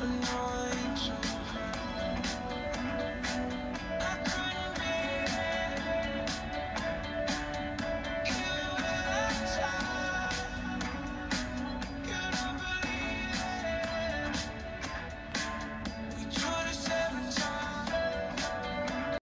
but no.